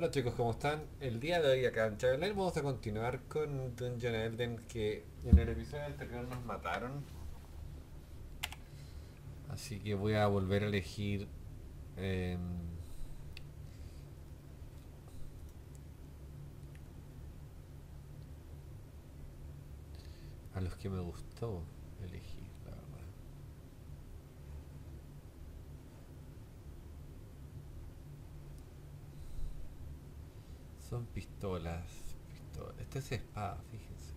Hola chicos, ¿cómo están? El día de hoy acá en Chagline vamos a continuar con Dungeon Elden que en el episodio anterior nos mataron. Así que voy a volver a elegir em, a los que me gustó elegir, la verdad. Son pistolas. pistolas. Esta es espada, fíjense.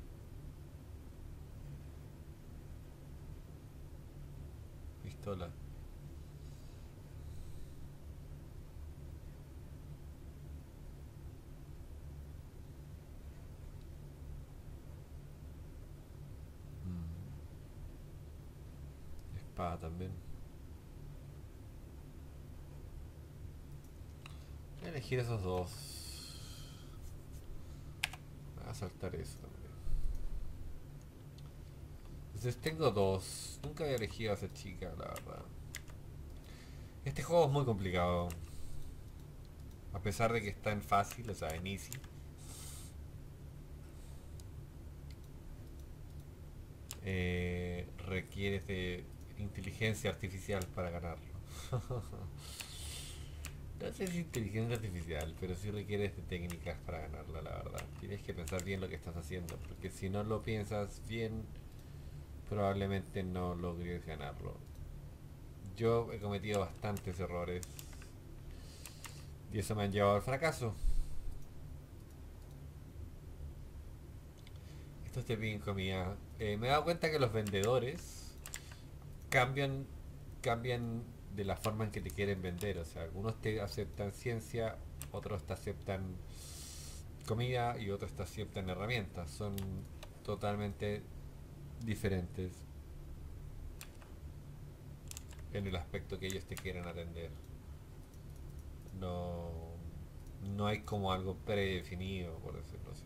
Pistola. Mm. Espada también. Voy a elegir esos dos. Saltar eso. Entonces tengo dos. Nunca había elegido a esa chica, la verdad. Este juego es muy complicado. A pesar de que está en fácil, o sea, en easy. Eh, requiere de inteligencia artificial para ganarlo. no sé si inteligencia artificial, pero sí requieres de técnicas para ganarla, la verdad. Tienes que pensar bien lo que estás haciendo, porque si no lo piensas bien, probablemente no logres ganarlo. Yo he cometido bastantes errores y eso me han llevado al fracaso. Esto te piden comida. Eh, me he dado cuenta que los vendedores cambian cambian de la forma en que te quieren vender. O sea, algunos te aceptan ciencia, otros te aceptan comida y otros te aceptan herramientas. Son totalmente diferentes en el aspecto que ellos te quieren atender. No, no hay como algo predefinido, por decirlo así.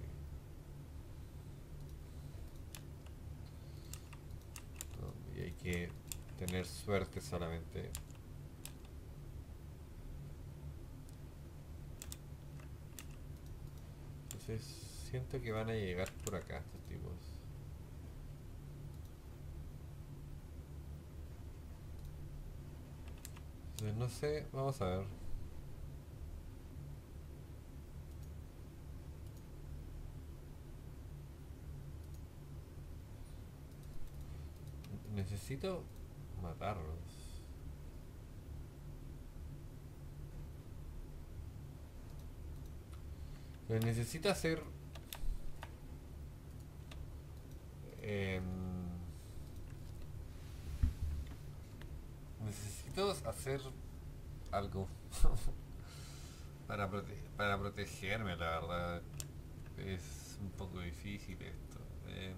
Y hay que tener suerte solamente. Siento que van a llegar por acá estos tipos. Entonces no sé, vamos a ver. Necesito matarlos. Pero necesito hacer... em, necesito hacer algo para, prote- para protegerme, la verdad. Es un poco difícil esto. Em,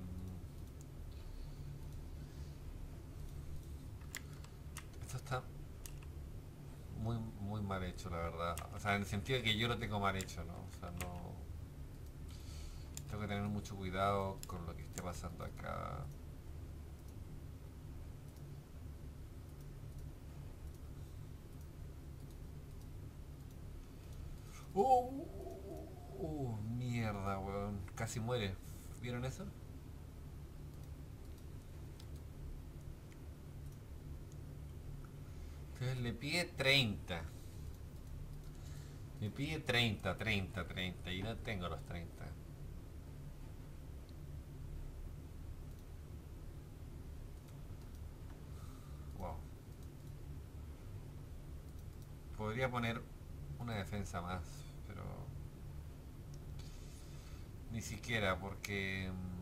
esto está muy muy mal hecho, la verdad. O sea, en el sentido de que yo lo tengo mal hecho, ¿no? O sea, no... Tengo que tener mucho cuidado con lo que esté pasando acá. ¡Oh! ¡Uh! Mierda, weón. Casi muere. ¿Vieron eso? Entonces le pide 30. Me pide 30, 30, 30 y no tengo los 30. Wow. Podría poner una defensa más, pero ni siquiera porque mm,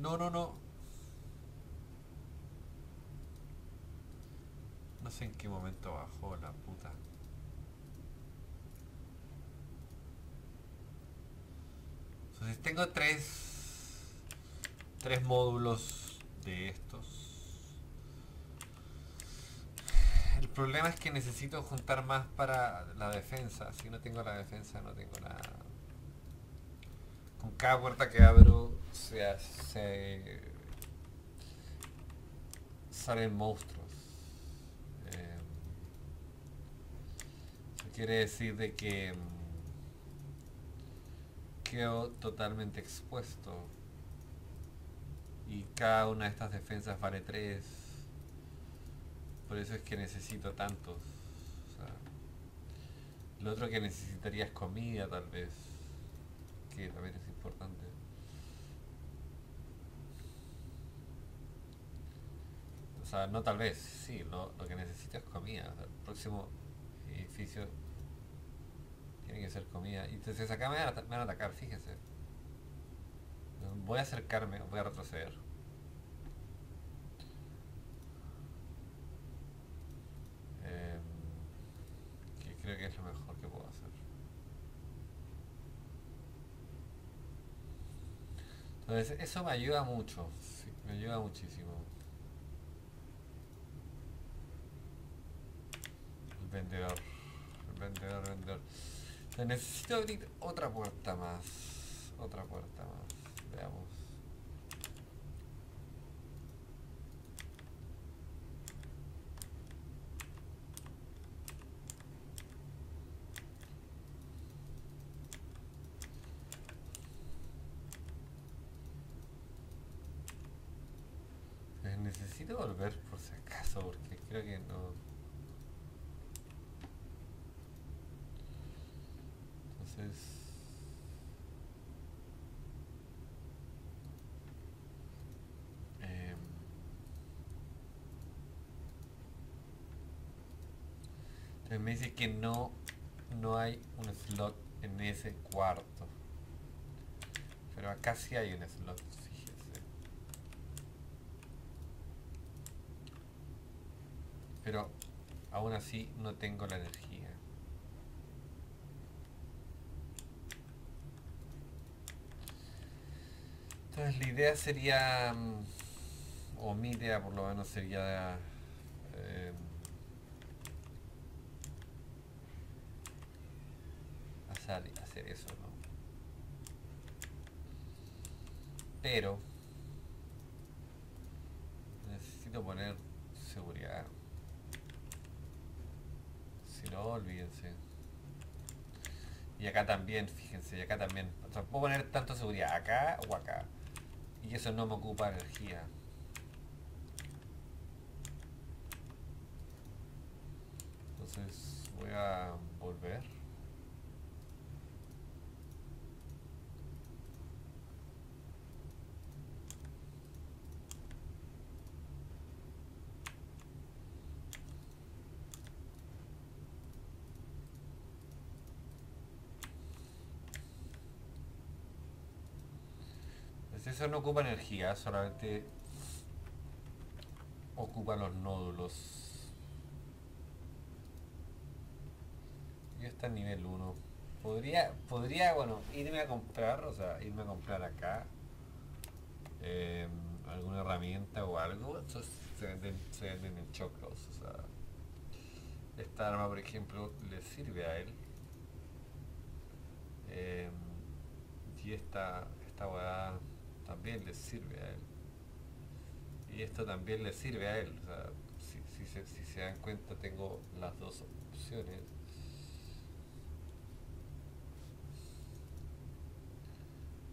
no, no, no. No sé en qué momento bajó la puta. Entonces tengo tres tres módulos de estos. El problema es que necesito juntar más para la defensa. Si no tengo la defensa no tengo nada. Con cada puerta que abro se hace... salen monstruos. Eh, quiere decir de que mm, quedo totalmente expuesto. Y cada una de estas defensas vale 3. Por eso es que necesito tantos. O sea, lo otro que necesitaría es comida tal vez. Que también es importante. Sea, no tal vez, sí, lo, lo que necesito es comida. El próximo edificio tiene que ser comida. Y entonces acá me van a, me van a atacar, fíjense. Voy a acercarme, voy a retroceder. Em, que creo que es lo mejor que puedo hacer. Entonces, eso me ayuda mucho, me ayuda muchísimo. Vendedor, vendedor, vendedor. Necesito abrir otra puerta más, otra puerta más, veamos. Necesito volver por si acaso, porque creo que no. Entonces. em, entonces me dice que no, no hay un slot en ese cuarto. Pero acá sí hay un slot, fíjese. Pero aún así no tengo la energía. Entonces la idea sería, mm, o mi idea por lo menos sería eh, hacer, hacer eso, ¿no? Pero necesito poner seguridad. Si no, olvídense. Y acá también, fíjense, y acá también. Puedo poner tanto seguridad acá o acá. Y eso no me ocupa energía. Entonces voy a volver. Eso no ocupa energía, solamente ocupa los nódulos. Y está en nivel 1. Podría, podría, bueno, irme a comprar, o sea, irme a comprar acá eh, alguna herramienta o algo. Eso se venden, se venden en choclos. Esta arma, por ejemplo, le sirve a él. Eh, y esta, esta weá también le sirve a él. Y esto también le sirve a él. O sea, si, si se, si se dan cuenta tengo las dos opciones.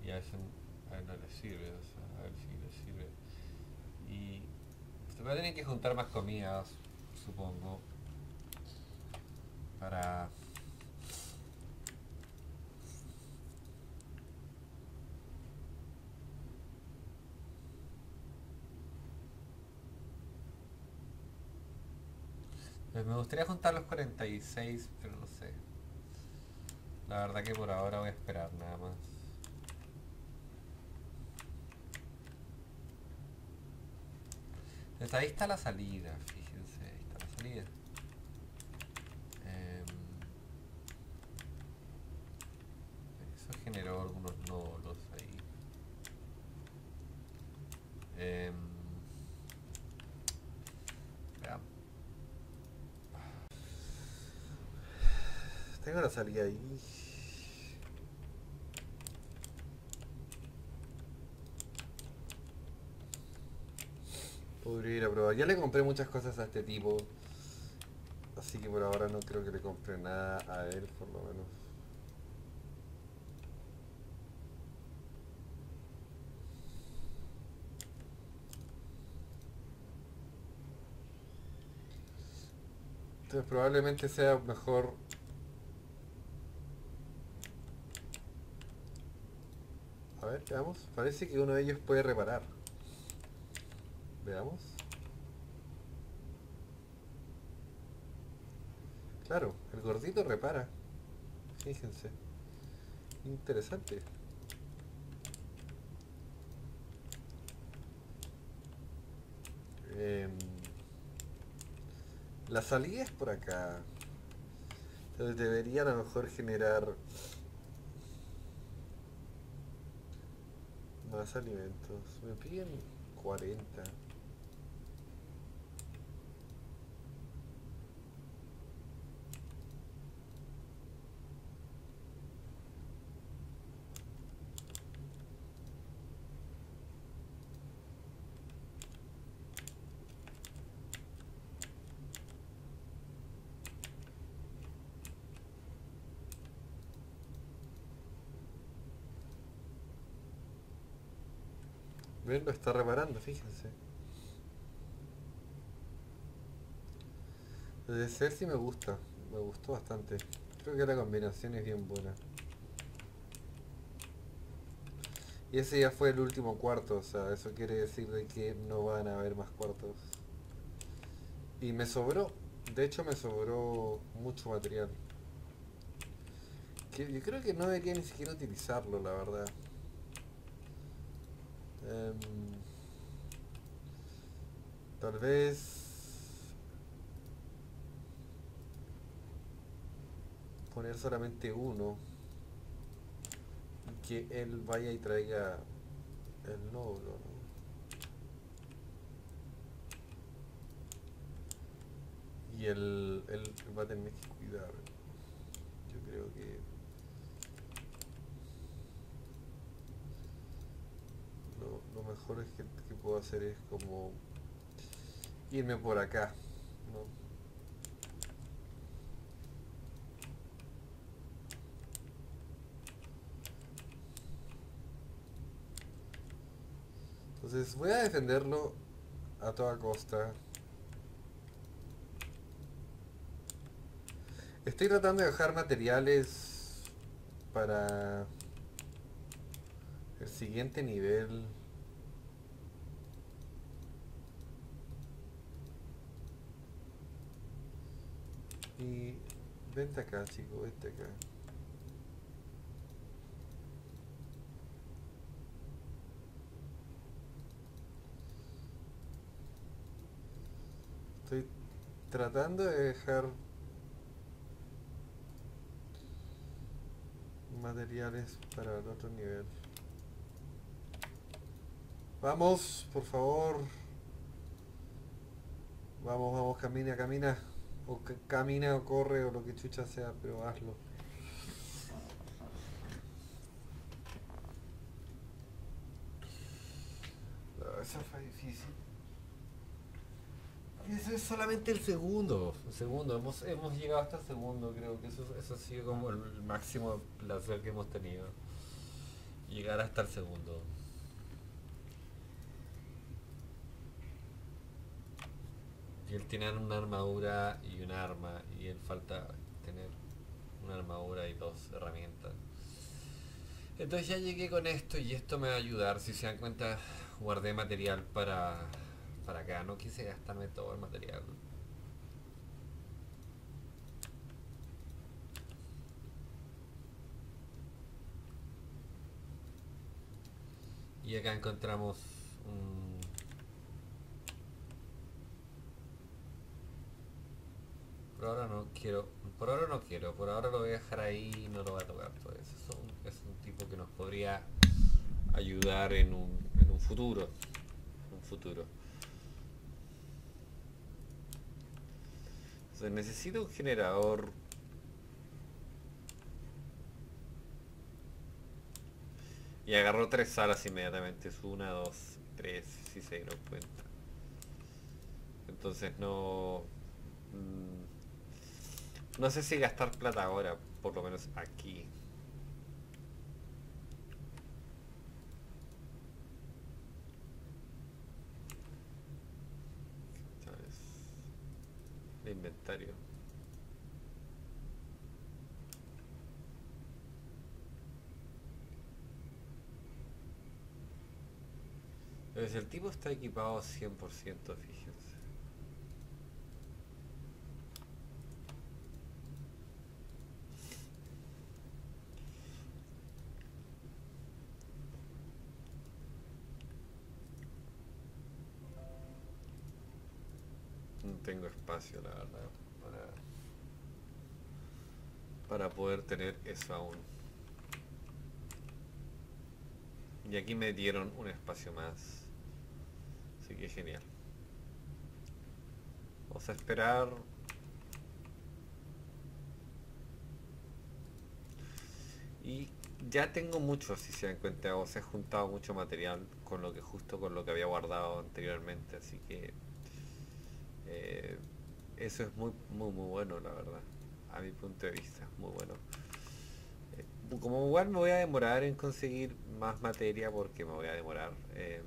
Y a, ese, a él no le sirve, o sea, a él sí le sirve. Y se va a tener que juntar más comidas, supongo. Para Pues me gustaría juntar los 46, pero no sé. La verdad que por ahora voy a esperar nada más. Entonces ahí está la salida, fíjense, ahí está la salida. Em, eso generó algunos nódulos ahí. Em, veamos. Tengo la salida ahí. Podría ir a probar. Ya le compré muchas cosas a este tipo. Así que por ahora no creo que le compre nada a él, por lo menos. Entonces probablemente sea mejor A ver, veamos. Parece que uno de ellos puede reparar. Veamos. Claro, el gordito repara. Fíjense. Interesante. Em, la salida es por acá. Entonces debería a lo mejor generar más alimentos. Me piden 40. Ven, lo está reparando, fíjense. De ser sí me gusta, me gustó bastante. Creo que la combinación es bien buena. Y ese ya fue el último cuarto, o sea, eso quiere decir de que no van a haber más cuartos. Y me sobró, de hecho me sobró mucho material. Que yo creo que no debería ni siquiera utilizarlo, la verdad. Em, tal vez poner solamente uno y que él vaya y traiga el nódulo y él, él va a tener que cuidar yo creo que lo, mejor que, puedo hacer es como irme por acá. Entonces voy a defenderlo a toda costa. Estoy tratando de dejar materiales para el siguiente nivel. Y vente acá, chico, vente acá. Estoy tratando de dejar materiales para el otro nivel. Vamos, por favor. Vamos, vamos, camina, camina. O camina o corre o lo que chucha sea, pero hazlo. eso fue difícil. Eso es solamente el segundo. El segundo. Hemos, hemos llegado hasta el segundo, creo que eso, eso ha sido como el máximo placer que hemos tenido. Llegar hasta el segundo. Y él tiene una armadura y un arma. Y él falta tener una armadura y dos herramientas. Entonces ya llegué con esto y esto me va a ayudar. Si se dan cuenta, guardé material para, para acá. No quise gastarme todo el material. Y acá encontramos un Por ahora no quiero, por ahora no quiero, por ahora lo voy a dejar ahí y no lo voy a tocar. Pues es un, es un tipo que nos podría ayudar en un, futuro. Un futuro. Entonces necesito un generador. Y agarró tres salas inmediatamente. Es una, dos, tres, si se dieron cuenta. Entonces no... No sé si gastar plata ahora, por lo menos aquí. De inventario. Pues el tipo está equipado 100%, fíjense. No tengo espacio, la verdad, para, poder tener eso aún. Y aquí me dieron un espacio más. Así que genial. Vamos a esperar. Y ya tengo mucho, si se dan cuenta, o sea, he juntado mucho material con lo que justo con lo que había guardado anteriormente, así que eh, eso es muy muy muy bueno la verdad, a mi punto de vista, muy bueno. Eh, como igual me voy a demorar en conseguir más materia porque me voy a demorar. eh,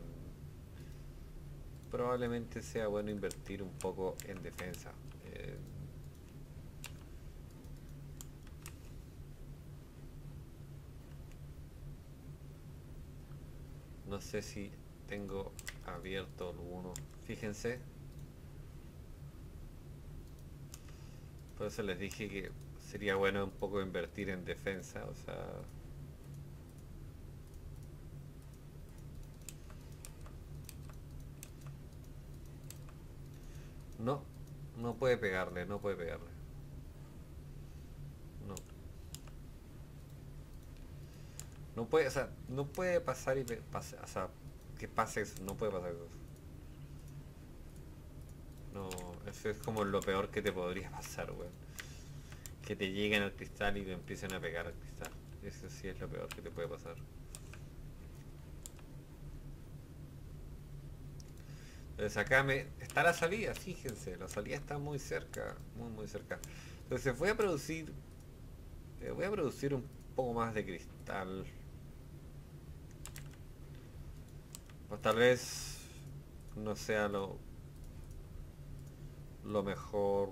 probablemente sea bueno invertir un poco en defensa. No sé si tengo abierto alguno. Fíjense. Por eso les dije que sería bueno un poco invertir en defensa. O sea... No, no puede pegarle, no puede pegarle. No. No puede, o sea, no puede pasar y o sea, que pase eso, no puede pasar eso. No, eso es como lo peor que te podría pasar, weón. Que te lleguen al cristal y te empiecen a pegar al cristal. Eso sí es lo peor que te puede pasar. Entonces acá me... Está la salida, fíjense, la salida está muy cerca, muy muy cerca. Entonces voy a producir... eh, voy a producir un poco más de cristal. O tal vez no sea lo... Lo mejor...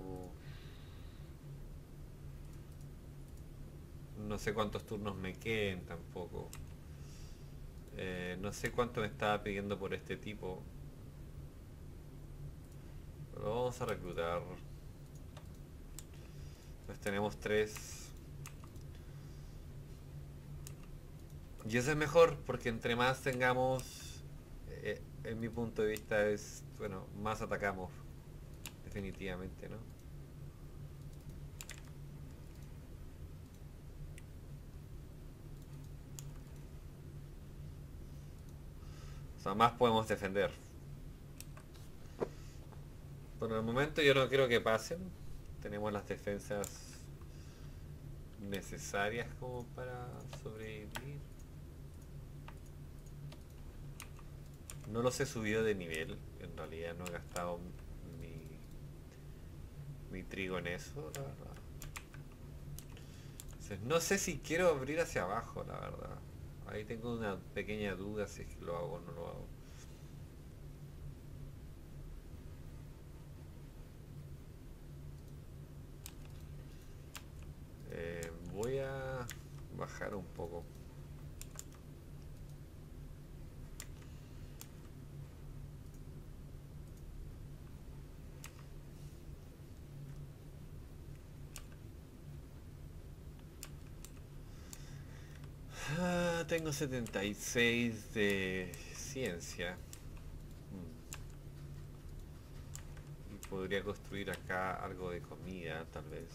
No sé cuántos turnos me queden tampoco. Eh, no sé cuánto me estaba pidiendo por este tipo. Pero vamos a reclutar. Pues tenemos tres. Y eso es mejor porque entre más tengamos, eh, en mi punto de vista es, bueno, más atacamos. Definitivamente, ¿no? O sea, más podemos defender. Por el momento yo no quiero que pasen. Tenemos las defensas necesarias como para sobrevivir. No los he subido de nivel. En realidad no he gastado mi trigo en eso, la verdad. No sé si quiero abrir hacia abajo, la verdad. Ahí tengo una pequeña duda si es que lo hago o no lo hago. Eh, voy a bajar un poco. Ah, tengo 76 de ciencia. Mm. Y podría construir acá algo de comida, tal vez.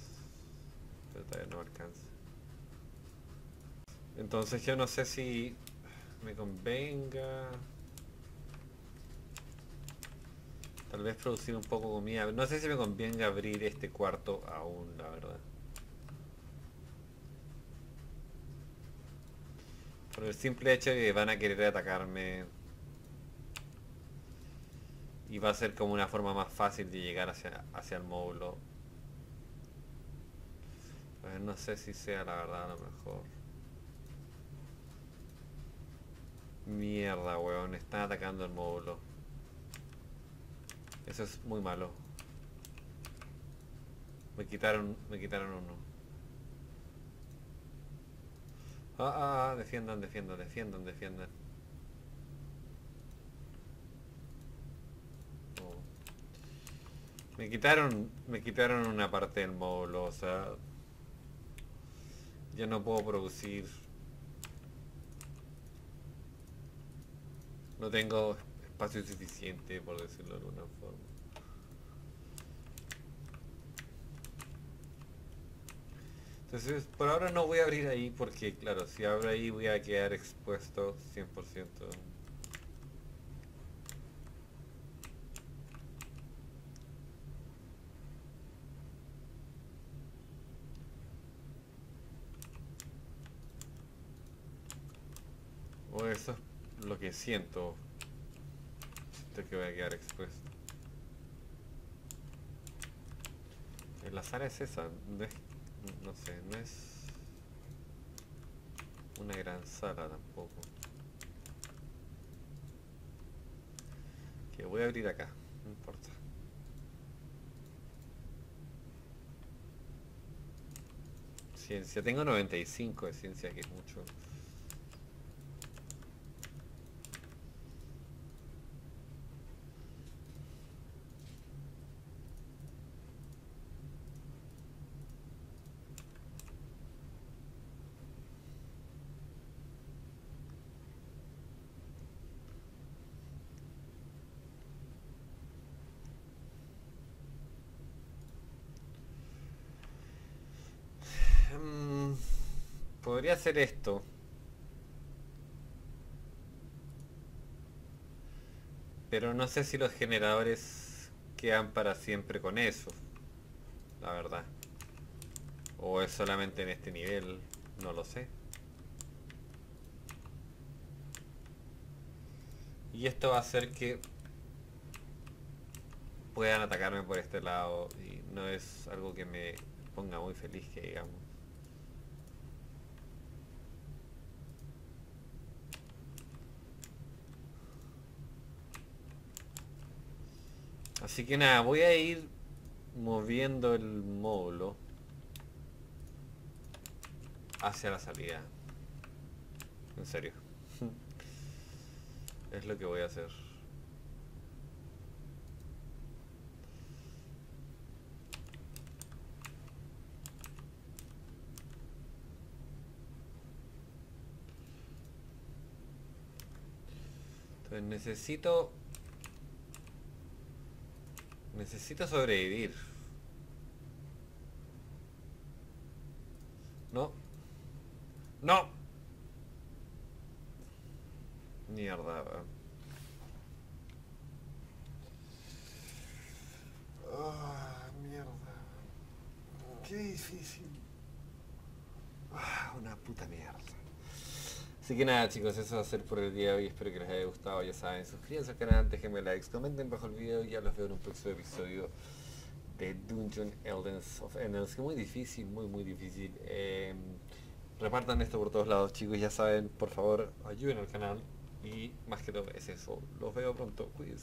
Pero todavía no alcanza. Entonces yo no sé si me convenga. Tal vez producir un poco de comida. No sé si me convenga abrir este cuarto aún, la verdad. Por el simple hecho de que van a querer atacarme. Y va a ser como una forma más fácil de llegar hacia, hacia el módulo. Pues no sé si sea la verdad a lo mejor. Mierda, weón. Están atacando el módulo. Eso es muy malo. Me quitaron, me quitaron uno. Ah, ah, ah, defiendan, defiendan, defiendan, defiendan. Oh. Me quitaron, me quitaron una parte del módulo, o sea, ya no puedo producir. No tengo espacio suficiente, por decirlo de alguna forma. Entonces, por ahora no voy a abrir ahí porque, claro, si abro ahí voy a quedar expuesto 100%. O eso es lo que siento. Siento que voy a quedar expuesto. La sala es esa, no, no sé, no es una gran sala tampoco. Que voy a abrir acá, no importa. Ciencia, tengo 95 de ciencia, que es mucho. Mm, podría hacer esto. Pero no sé si los generadores quedan para siempre con eso. La verdad. O es solamente en este nivel. No lo sé. Y esto va a hacer que puedan atacarme por este lado. Y no es algo que me ponga muy feliz que digamos. Así que nada, voy a ir moviendo el módulo hacia la salida. En serio. es lo que voy a hacer. Entonces necesito Necesito sobrevivir. No. No. Mierda. Ah, mierda. Qué difícil. Ah, una puta mierda. Así que nada chicos, eso va a ser por el día de hoy, espero que les haya gustado, ya saben, suscríbanse al canal, déjenme likes, comenten bajo el video y ya los veo en un próximo episodio de Dungeon Eldens of Enders, que muy difícil, muy muy difícil. Em, repartan esto por todos lados chicos, ya saben, por favor ayuden al canal y más que todo es eso, los veo pronto, cuídense.